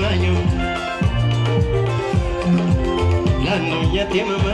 baño. La niña tiene mamá.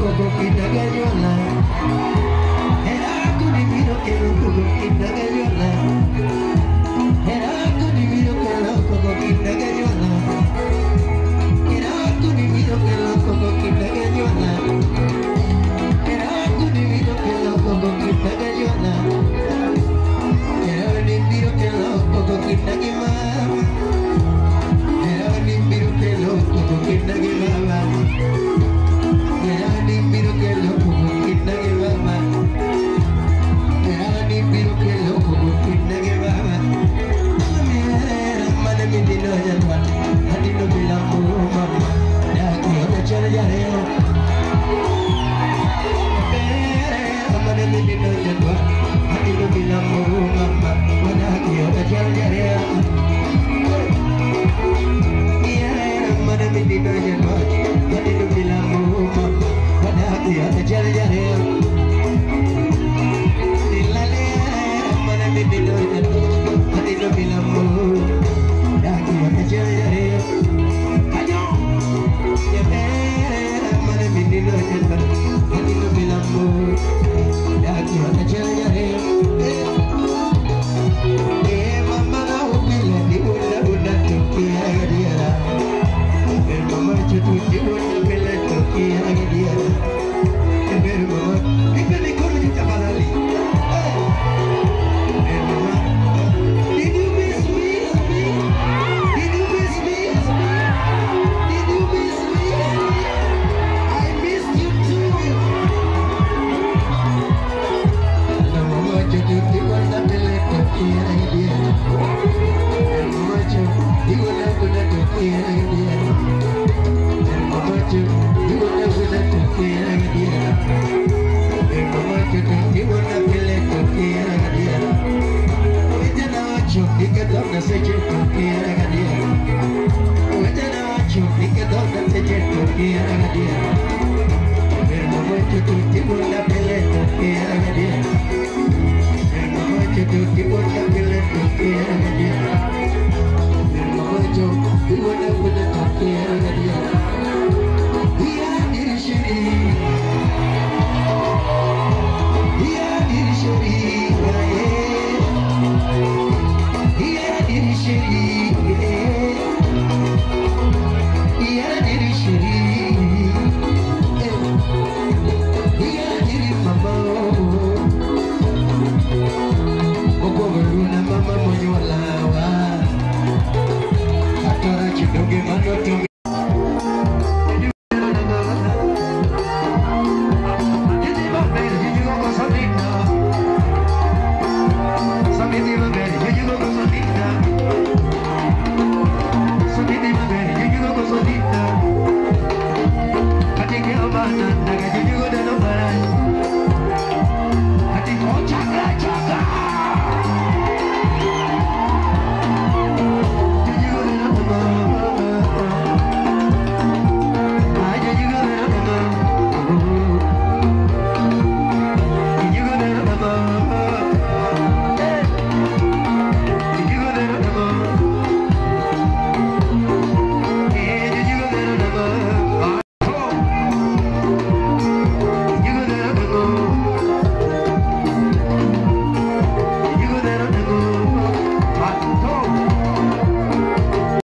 kugo kinaganyona Era ako divino, era kugo kinaganyona again and